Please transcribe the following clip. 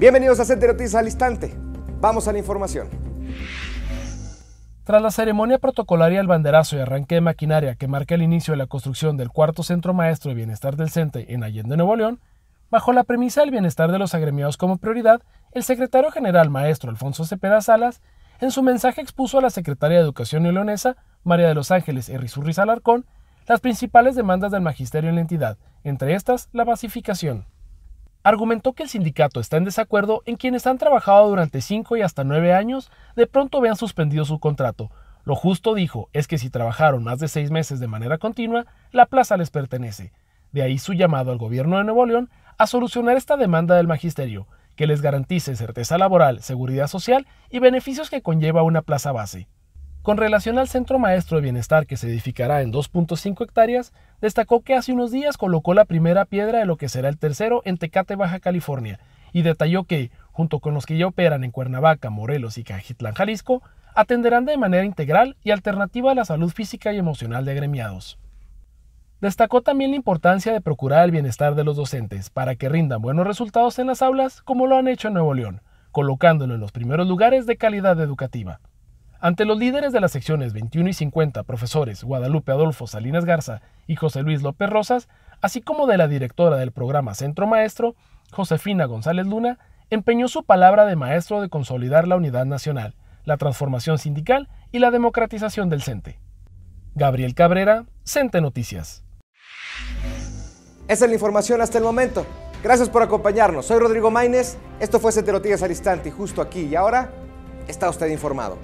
Bienvenidos a Center Noticias al Instante. Vamos a la información. Tras la ceremonia protocolaria del banderazo y arranque de maquinaria que marca el inicio de la construcción del cuarto centro maestro de bienestar del CENTE en Allende, Nuevo León, bajo la premisa del bienestar de los agremiados como prioridad, el secretario general maestro Alfonso Cepeda Salas, en su mensaje expuso a la secretaria de Educación leonesa, María de los Ángeles Errizurriz Alarcón, las principales demandas del magisterio en la entidad, entre estas la basificación argumentó que el sindicato está en desacuerdo en quienes han trabajado durante 5 y hasta 9 años de pronto vean suspendido su contrato. Lo justo, dijo, es que si trabajaron más de 6 meses de manera continua, la plaza les pertenece. De ahí su llamado al gobierno de Nuevo León a solucionar esta demanda del magisterio, que les garantice certeza laboral, seguridad social y beneficios que conlleva una plaza base. Con relación al Centro Maestro de Bienestar que se edificará en 2.5 hectáreas, destacó que hace unos días colocó la primera piedra de lo que será el tercero en Tecate, Baja California, y detalló que, junto con los que ya operan en Cuernavaca, Morelos y Cajitlán, Jalisco, atenderán de manera integral y alternativa a la salud física y emocional de agremiados. Destacó también la importancia de procurar el bienestar de los docentes para que rindan buenos resultados en las aulas como lo han hecho en Nuevo León, colocándolo en los primeros lugares de calidad educativa. Ante los líderes de las secciones 21 y 50, profesores Guadalupe Adolfo Salinas Garza y José Luis López Rosas, así como de la directora del programa Centro Maestro, Josefina González Luna, empeñó su palabra de maestro de consolidar la unidad nacional, la transformación sindical y la democratización del CENTE. Gabriel Cabrera, CENTE Noticias. Esa es la información hasta el momento. Gracias por acompañarnos. Soy Rodrigo Maínez. Esto fue CENTE Noticias al instante justo aquí y ahora está usted informado.